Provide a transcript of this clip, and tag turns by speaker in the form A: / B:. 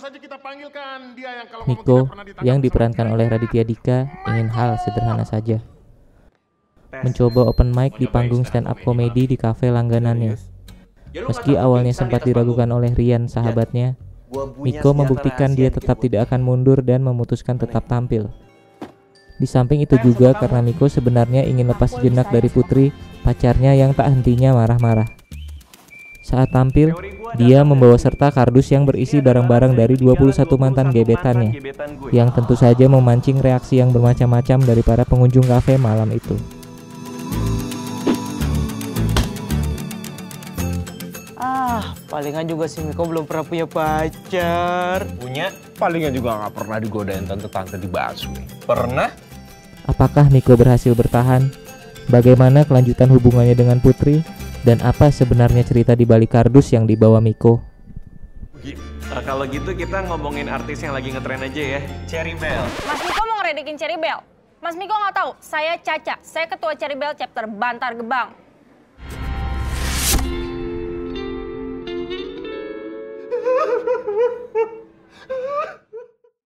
A: saja kita panggilkan dia yang kalau
B: Miko yang diperankan oleh Raditya Dika ingin hal sederhana saja. Mencoba open mic di panggung stand up komedi di kafe langganannya. Meski awalnya sempat diragukan oleh Rian sahabatnya, Miko membuktikan dia tetap tidak akan mundur dan memutuskan tetap tampil. Di samping itu juga karena Miko sebenarnya ingin lepas jenak dari Putri, pacarnya yang tak hentinya marah-marah. Saat tampil, dia membawa serta kardus yang berisi barang-barang dari 21 mantan gebetannya, yang tentu saja memancing reaksi yang bermacam-macam dari para pengunjung kafe malam itu.
C: Ah, palingan juga si Miko belum pernah punya pacar.
D: Punya?
A: Palingan juga nggak pernah digodain tante-tante di basmi.
D: Pernah?
B: Apakah Miko berhasil bertahan? Bagaimana kelanjutan hubungannya dengan Putri? Dan apa sebenarnya cerita di balik kardus yang dibawa Miko?
D: Uh, kalau gitu kita ngomongin artis yang lagi ngetren aja ya. Cherry Bell.
E: Mas Miko mau ngeredekin Cherry Bell? Mas Miko nggak tahu, saya Caca. Saya ketua Cherry Bell chapter Bantar Gebang.